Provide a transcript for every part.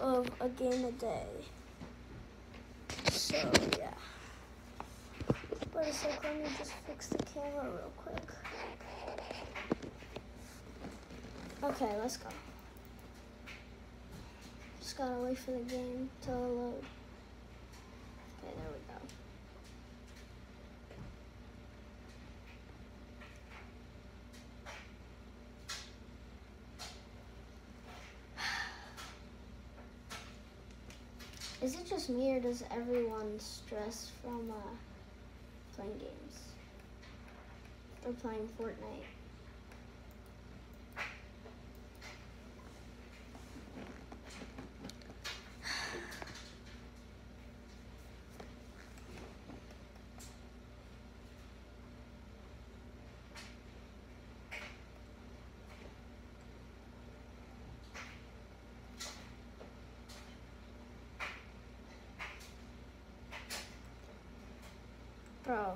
of a game a day. So yeah. But let me just fix the camera real quick. Okay, let's go. Just gotta wait for the game to load. Okay, there we go. Is it just me or does everyone stress from uh, playing games? Or playing Fortnite? Bro.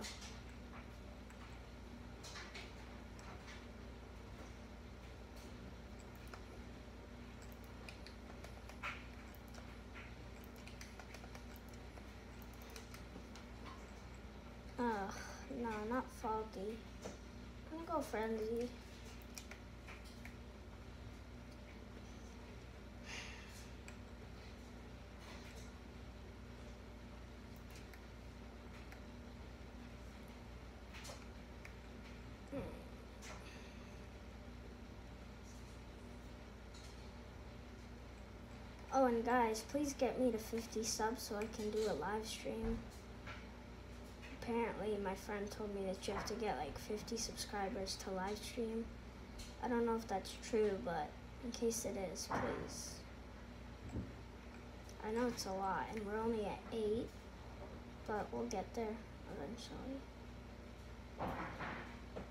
Ugh, no, not foggy. I'm gonna go frenzy. Oh, and guys, please get me to 50 subs so I can do a live stream. Apparently, my friend told me that you have to get like 50 subscribers to live stream. I don't know if that's true, but in case it is, please. I know it's a lot, and we're only at 8, but we'll get there eventually.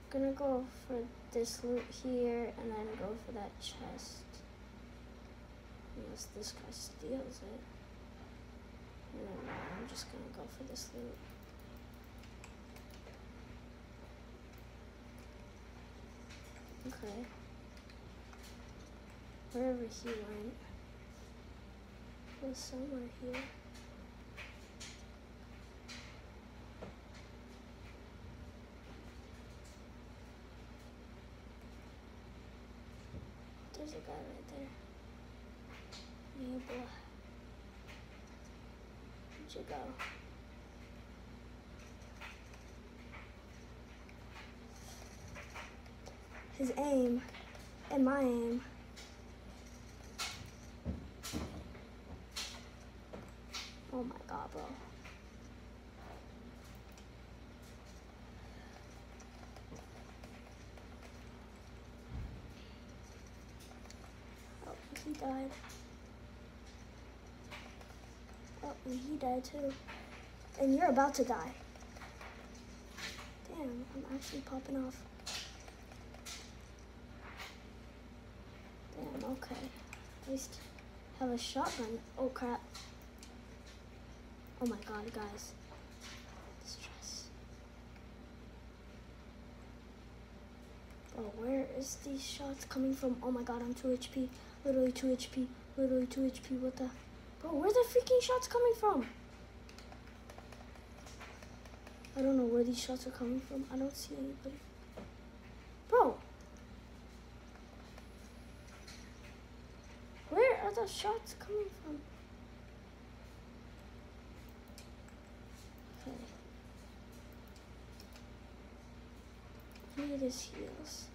Gonna go for this loot here, and then go for that chest. Unless this guy steals it. Uh, I'm just gonna go for this loot. Okay. Wherever he went. Was somewhere here. There's a guy right there. Yeah, boy. Where'd you go? His aim and my aim. Oh my god, bro. Oh, he died. Oh, and he died too. And you're about to die. Damn, I'm actually popping off. Damn, okay. At least have a shotgun. Oh crap. Oh my god, guys. Stress. Bro, where is these shots coming from? Oh my god, I'm 2 HP. Literally 2 HP. Literally 2 HP. What the? Bro, where the freaking shots coming from? I don't know where these shots are coming from. I don't see anybody. Bro. Where are the shots coming from? Okay. Give me this heals.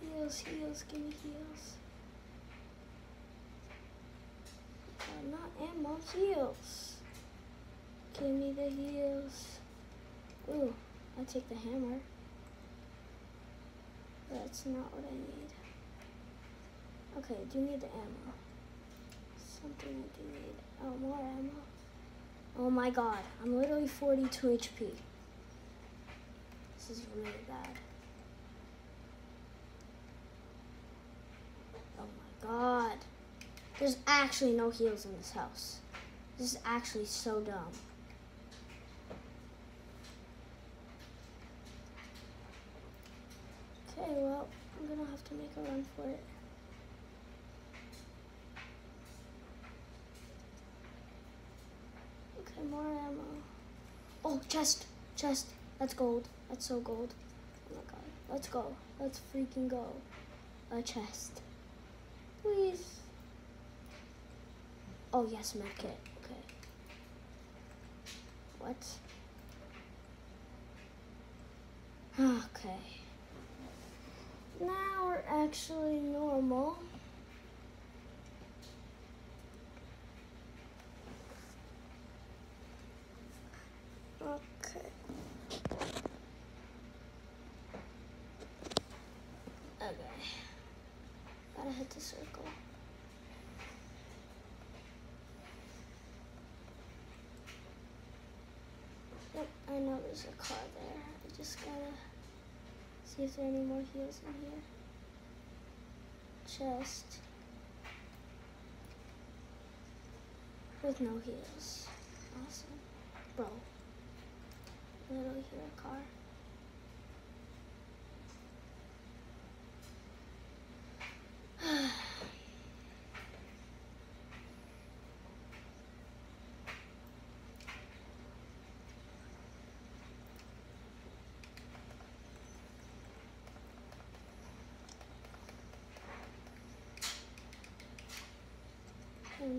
Heals, heals, give me heals. Uh, ammo, heals. Give me the heals. Ooh, I'll take the hammer. That's not what I need. Okay, do you need the ammo. Something I do need. Oh, more ammo. Oh my god, I'm literally 42 HP. This is really bad. Oh my god. There's actually no heals in this house. This is actually so dumb. Okay, well, I'm gonna have to make a run for it. Okay, more ammo. Oh, chest, chest. That's gold. That's so gold. Oh my god. Let's go. Let's freaking go. A chest. Please. Oh, yes, medkit. Okay. What? Okay. Now we're actually normal. Okay. Okay. Gotta hit the circle. Yep, I know there's a car there. I just gotta see if there are any more heals in here. Chest. With no heals. Awesome. Bro. Little hear a car.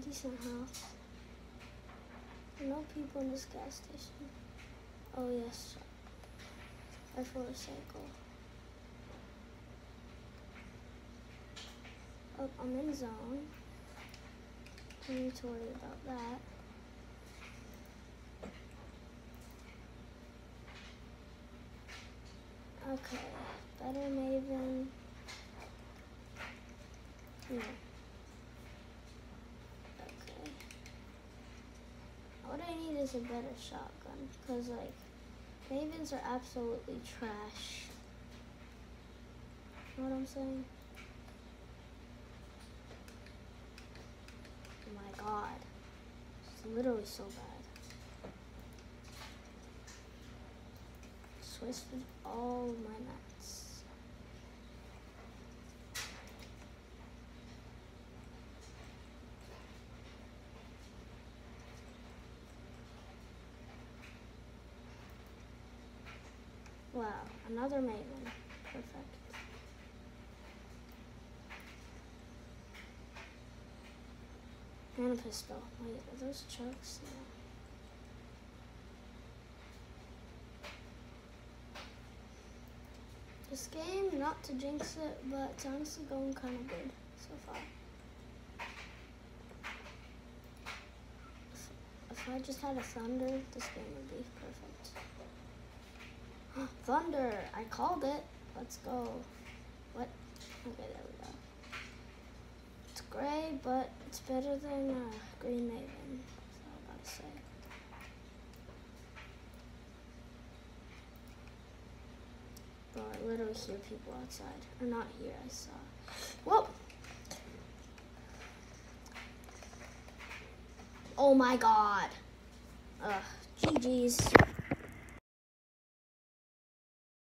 Decent health. No people in this gas station. Oh yes, I for a cycle. Oh, I'm in zone. Don't need to worry about that. Okay, better Maven. No. Okay. What I need is a better shotgun, cause like Mavens are absolutely trash. You know what I'm saying? Oh my god. It's literally so bad. Twisted all my nuts. Wow, another Maven. Perfect. And a pistol. Wait, are those chucks? No. This game, not to jinx it, but it's honestly going kind of good so far. If, I just had a thunder, this game. Thunder! I called it. Let's go. What? Okay, there we go. It's gray, but it's better than uh, Green Maven. That's all I gotta say. Bro, I literally hear people outside. Or not here, I saw. Whoa! Oh my god. Ugh, GG's.